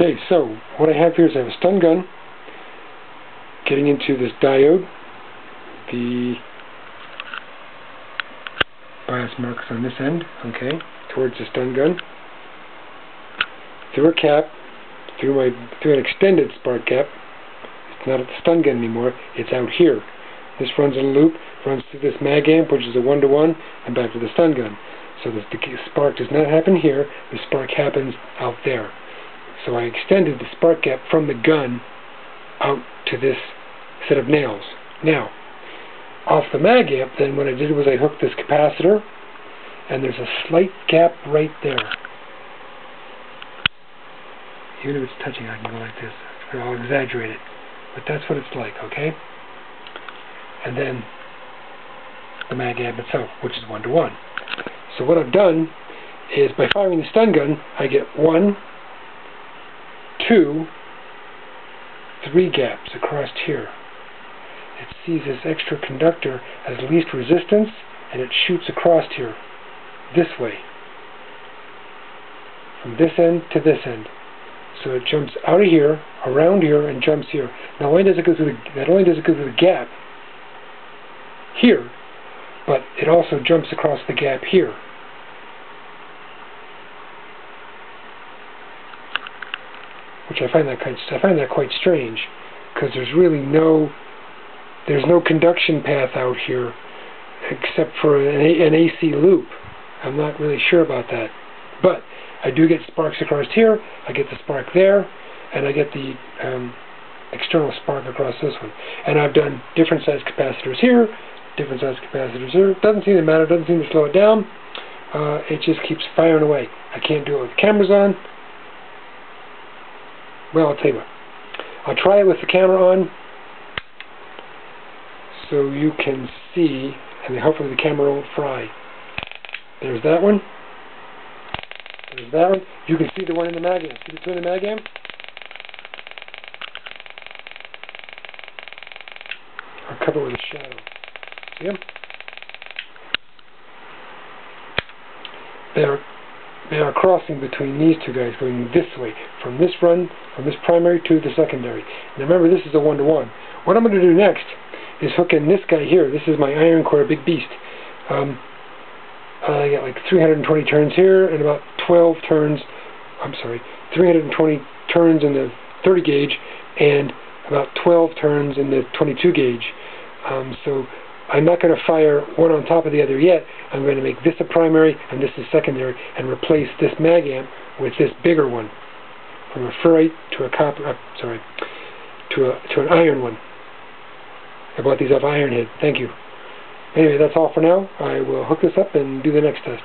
Okay, so what I have here is I have a stun gun getting into this diode. The bias marks on this end, okay, towards the stun gun. Through a cap, through my through an extended spark gap. It's not at the stun gun anymore, it's out here. This runs in a loop, runs through this mag amp, which is a one-to-one, -one, and back to the stun gun. So the spark does not happen here, the spark happens out there. So I extended the spark gap from the gun out to this set of nails. Now, off the mag amp, then what I did was I hooked this capacitor, and there's a slight gap right there. Even if it's touching, I can go like this. I'll exaggerate it. But that's what it's like, okay? And then the mag amp itself, which is one-to-one. -one. So what I've done is by firing the stun gun, I get one, two, three gaps across here. It sees this extra conductor as least resistance and it shoots across here this way from this end to this end. So it jumps out of here, around here, and jumps here. Not only does it go through the, not only does it go through the gap here, but it also jumps across the gap here. Which I find that quite I find that quite strange because there's really no there's no conduction path out here except for an, an AC loop. I'm not really sure about that, but I do get sparks across here. I get the spark there, and I get the um, external spark across this one. And I've done different size capacitors here, different size capacitors here. Doesn't seem to matter. Doesn't seem to slow it down. Uh, it just keeps firing away. I can't do it with cameras on. Well, I'll tell you what. I'll try it with the camera on so you can see, and hopefully the camera won't fry. There's that one. There's that one. You can see the one in the mag amp. See the two in the mag amp? I'll cover with a shadow. See them? They are they are crossing between these two guys going this way, from this run, from this primary to the secondary. Now remember, this is a one-to-one. -one. What I'm going to do next is hook in this guy here. This is my iron core big beast. Um, I got like 320 turns here and about 12 turns, I'm sorry, 320 turns in the 30 gauge and about 12 turns in the 22 gauge. Um, so I'm not going to fire one on top of the other yet. I'm going to make this a primary and this a secondary and replace this mag amp with this bigger one from a ferrite to a copper, uh, sorry, to a to an iron one. I bought these off Ironhead. Thank you. Anyway, that's all for now. I will hook this up and do the next test.